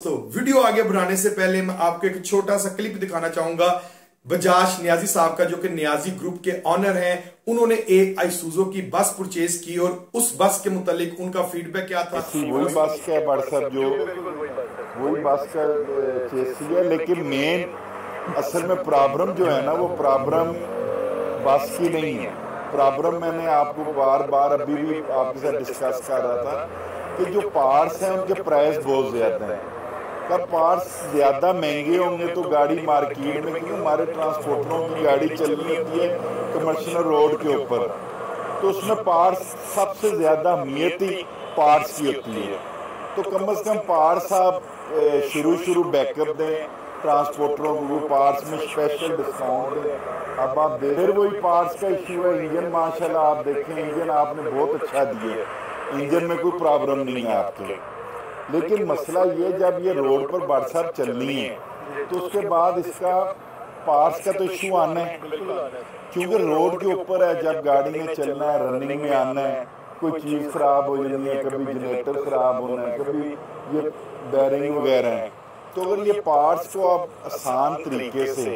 तो वीडियो आगे बढ़ाने से पहले मैं आपको एक छोटा सा क्लिप दिखाना चाहूँगा। बजाज न्याजी साहब का जो कि न्याजी ग्रुप के ऑनर हैं, उन्होंने एक आईसूजो की बस परचेज की और उस बस के मुतालिक उनका फीडबैक क्या था? वही बस का व्हाट्सएप जो वही बस का है लेकिन मेन असल में प्रॉब्लम जो है ना, वो प्रॉब्लम बस की नहीं है। प्रॉब्लम मैंने आपको बार बार अभी भी आपके साथ डिस्कस कर रहा था कि जो पार्ट्स हैं, उनके प्राइस बहुत ज़्यादा हैं। का पार्ट्स ज़्यादा महँगे होंगे तो गाड़ी मार्केट में क्योंकि हमारे ट्रांसपोर्टरों की गाड़ी चलनी होती है कमर्शियल रोड के ऊपर। तो उसमें पार्ट्स सबसे ज़्यादा अहमियती पार्ट्स की होती है। तो कम अज़ कम पार्ट्स आप शुरू शुरू बैकअप दें, ट्रांसपोर्टरों को पार्ट्स में स्पेशल डिस्काउंट दें। अब आप देख फिर वही पार्ट्स का इशू है, इंजन माशाल्लाह आप देखें, इंजन आपने बहुत अच्छा दिए इंजन में कोई प्रॉब्लम नहीं है आपके। लेकिन मसला ये जब ये रोड पर व्हाट्सएप चलनी है तो उसके बाद इसका पार्ट्स का तो इशू आना है। क्योंकि रोड के ऊपर है, जब गाड़ी में चलना है रनिंग में आना है, कोई चीज़ ख़राब हो जानी है, कभी जनरेटर ख़राब होना है, कभी ये बैरिंग वगैरह है। तो अगर ये पार्ट्स को आप आसान तरीके से,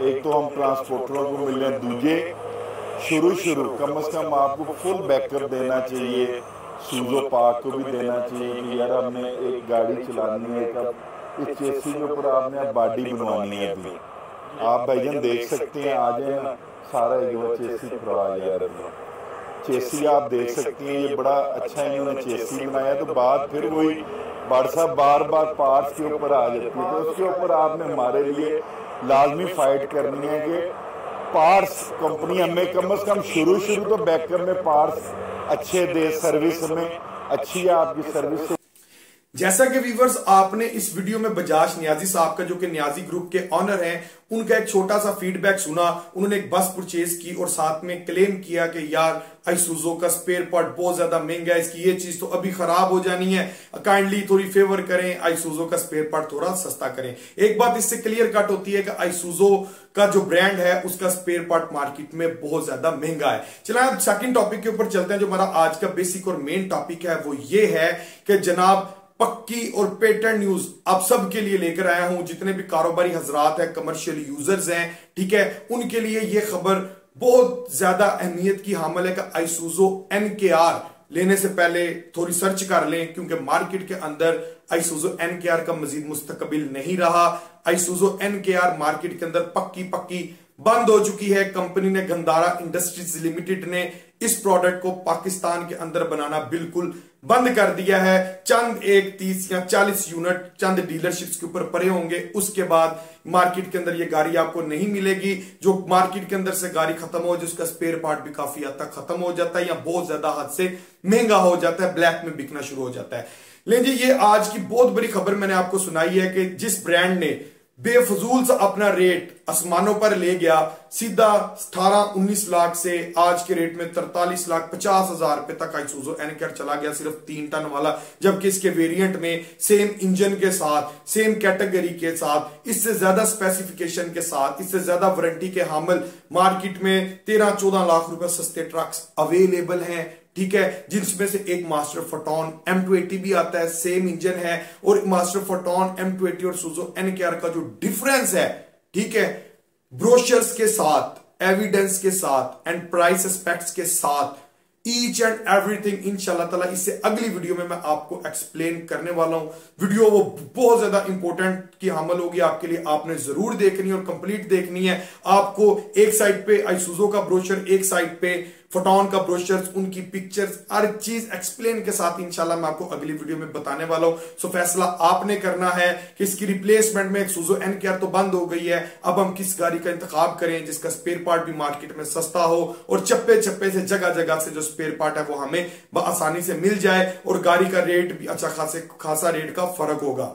एक तो हम ट्रांसपोर्टरों को मिले, दूजे शुरू शुरू कम अज़ कम आपको फुल बैकअप देना चाहिए सूजो पार्क को भी देना चाहिए कि यार हमने एक गाड़ी चलानी है कब इस चेसी के ऊपर आपने बॉडी बनवानी है अभी। आप भाईजान देख सकते हैं आ जाए सारा एक चेसी करवा यार चेसी आप देख सकते हैं, ये बड़ा अच्छा इन्होंने चेसी बनाया तो बात फिर वही बार साहब बार बार पार्ट्स के ऊपर आ जाती है तो उसके ऊपर आपने हमारे लिए लाजमी फाइट करनी है कि पार्ट्स कंपनी हमें कम अज़ कम शुरू शुरू तो बैकअप में पार्ट्स अच्छे दे सर्विस में अच्छी है आपकी सर्विस जैसा कि व्यूवर्स आपने इस वीडियो में बजाज न्याजी साहब का, जो कि न्याजी ग्रुप के ऑनर हैं, उनका एक छोटा सा फीडबैक सुना। उन्होंने एक बस परचेज की और साथ में क्लेम किया कि, यार आईसुजो का स्पेयर पार्ट बहुत ज़्यादा महँगा है, इसकी ये चीज़ तो अभी खराब हो जानी है। काइंडली थोड़ी फेवर करें आईसुजो का स्पेयर पार्ट थोड़ा सस्ता करें। एक बात इससे क्लियर कट होती है कि आईसुजो का जो ब्रांड है, उसका स्पेयर पार्ट मार्केट में बहुत ज़्यादा महँगा है। चलो, अब सेकंड टॉपिक के ऊपर चलते हैं, जो हमारा आज का बेसिक और मेन टॉपिक है, वो ये है कि जनाब पक्की और पेटेंट न्यूज़ आप सबके लिए लेकर आया हूँ। जितने भी कारोबारी हजरात हैं कमर्शियल यूज़र्स हैं, ठीक है, उनके लिए यह खबर बहुत ज़्यादा अहमियत की हामल है कि आईसूजो एन के आर लेने से पहले थोड़ी सर्च कर लें, क्योंकि मार्केट के अंदर आईसूजो एन के आर का मजीद मुस्तकबिल नहीं रहा। Isuzu N K R market के अंदर पक्की पक्की बंद हो चुकी है। कंपनी ने गंदारा इंडस्ट्रीज़ लिमिटेड ने इस प्रोडक्ट को पाकिस्तान के अंदर बनाना बिल्कुल बंद कर दिया है। चंद एक तीस या चालीस यूनिट चंद डीलरशिप्स के ऊपर पड़े होंगे। उसके बाद मार्केट के अंदर ये गाड़ी आपको नहीं मिलेगी। जो मार्केट के अंदर से गाड़ी खत्म हो जाए, उसका स्पेयर पार्ट भी काफ़ी हद तक खत्म हो जाता है या बहुत ज़्यादा हद से महँगा हो जाता है। ब्लैक में बिकना शुरू हो जाता है। लेकिन ये आज की बहुत बड़ी खबर मैंने आपको सुनाई है कि जिस ब्रांड ने बेफजूल से अपना रेट आसमानों पर ले गया। सीधा अठारह उन्नीस लाख से आज के रेट में तरतालीस लाख पचास हज़ार रुपए तक आईसूजो एनकर चला गया, सिर्फ़ तीन टन वाला, जबकि इसके वेरिएंट में सेम इंजन के साथ सेम कैटेगरी के साथ, इससे ज़्यादा स्पेसिफिकेशन के साथ, इससे ज़्यादा वारंटी के हामल। मार्केट में तेरह, चौदह लाख रुपए सस्ते ट्रक्स अवेलेबल हैं। ठीक है जिसमें से एक मास्टर फोटोन एम भी आता है सेम इंजन है, और मास्टर फोटोन एम और सुजो एन का जो डिफरेंस है, ठीक है ब्रोशर्स के साथ एविडेंस के साथ एंड प्राइस एस्पेक्ट्स के साथ ईच एंड एवरीथिंग इंशाल्लाह ताला इससे अगली वीडियो में मैं आपको एक्सप्लेन करने वाला हूँ। वीडियो वो बहुत ज़्यादा इंपॉर्टेंट की हमल होगी आपके लिए, आपने ज़रूर देखनी और कंप्लीट देखनी है। आपको एक साइड पे आईसुजो का ब्रोशर एक साइड पे फोटोन का ब्रोशर्स उनकी पिक्चर्स हर चीज़ एक्सप्लेन के साथ इंशाल्लाह मैं आपको अगली वीडियो में बताने वाला हूँ। सो फैसला आपने करना है कि इसकी रिप्लेसमेंट में एक सुजो एन तो बंद हो गई है। अब हम किस गाड़ी का इंतखाब करें जिसका स्पेयर पार्ट भी मार्केट में सस्ता हो और चप्पे चप्पे से जगह जगह से जो स्पेयर पार्ट है वो हमें आसानी से मिल जाए और गाड़ी का रेट भी अच्छा खासे खासा रेट का फ़र्क होगा।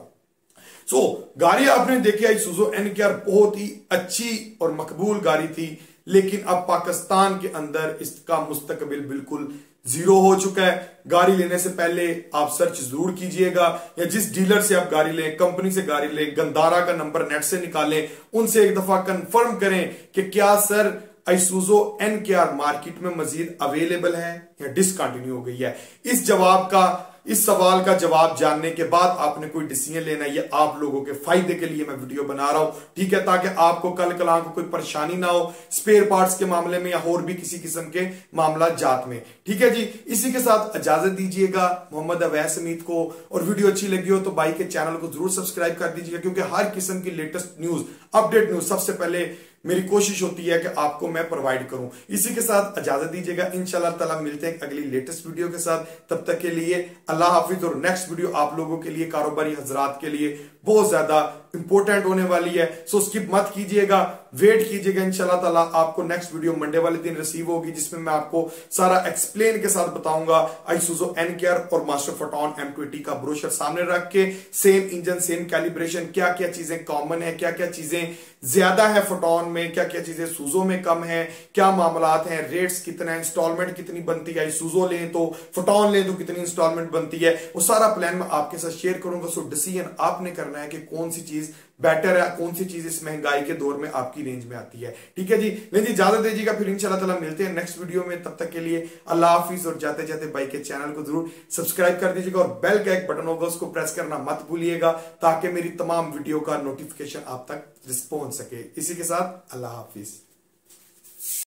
सो so, गाड़ी आपने देखी आई सुजो एन केयर बहुत ही अच्छी और मकबूल गाड़ी थी। लेकिन अब पाकिस्तान के अंदर इसका मुस्तकबिल बिल्कुल ज़ीरो हो चुका है। गाड़ी लेने से पहले आप सर्च ज़रूर कीजिएगा या जिस डीलर से आप गाड़ी लें, कंपनी से गाड़ी लें, गंदारा का नंबर नेट से निकालें, उनसे एक दफ़ा कंफर्म करें कि क्या, sir Isuzu N K R market में मजीद अवेलेबल है या डिसकंटिन्यू हो गई है। इस जवाब का इस सवाल का जवाब जानने के बाद आपने कोई डिसीज़न लेना ये आप लोगों के फ़ायदे के लिए मैं वीडियो बना रहा हूँ। ठीक है, ताकि आपको कल कला को कोई परेशानी ना हो स्पेयर पार्ट्स के मामले में या और भी किसी किस्म के मामला जात में। ठीक है जी, इसी के साथ इजाज़त दीजिएगा मोहम्मद अवैस समीत को, और वीडियो अच्छी लगी हो तो भाई के चैनल को ज़रूर सब्सक्राइब कर दीजिएगा, क्योंकि हर किस्म की लेटेस्ट न्यूज़ अपडेट न्यूज़ सबसे पहले मेरी कोशिश होती है कि आपको मैं प्रोवाइड करूँ। इसी के साथ इजाज़त दीजिएगा। इनशाला तला मिलते हैं अगली लेटेस्ट वीडियो के साथ। तब तक के लिए अल्लाह हाफिज और नेक्स्ट वीडियो आप लोगों के लिए, कारोबारी हजरात के लिए। बहुत ज़्यादा इंपॉर्टेंट होने वाली है। सो स्किप मत कीजिएगा। वेट कीजिएगा, इंशाल्लाह ताला आपको नेक्स्ट वीडियो मंडे वाले दिन रिसीव होगी, जिसमें मैं आपको सारा एक्सप्लेन के साथ बताऊँगा आईसुजो एन केयर और मास्टर फोटोन एम ट्वेंटी का ब्रोशर सामने रख के। सेम इंजन सेम कैलिब्रेशन क्या क्या चीज़ें कॉमन है क्या क्या चीज़ें ज़्यादा है फोटोन में क्या क्या चीज़ें सूजो में कम है, क्या मामला हैं रेट्स कितना इंस्टॉलमेंट कितनी बनती है सूजो लें तो फोटोन लें तो कितनी इंस्टॉलमेंट बनती है, वो सारा प्लान मैं आपके साथ शेयर करूँगा। सो डिसीज़न आपने करना है कि कौन सी चीज़ बेटर है, कौन सी चीज़ इस महँगाई के दौर में आपकी रेंज में आती है। ठीक है जी? नहीं जी, ज़्यादा दीजिएगा फिर इंशाल्लाह ताला मिलते हैं नेक्स्ट वीडियो में। तब तक के लिए अल्लाह हाफिज और जाते जाते भाई के चैनल को ज़रूर सब्सक्राइब कर दीजिएगा और बेल का एक बटन होगा, उसको प्रेस करना मत भूलिएगा, ताकि मेरी तमाम वीडियो का नोटिफिकेशन आप तक पहुँच सके। इसी के साथ अल्लाह हाफिज।